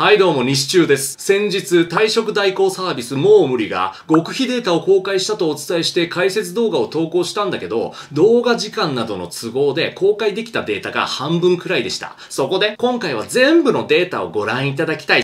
はいどうも、西中です。先日、退職代行サービスもう無理が、極秘データを公開したとお伝えして解説動画を投稿したんだけど、動画時間などの都合で公開できたデータが半分くらいでした。そこで、今回は全部のデータをご覧いただきたい。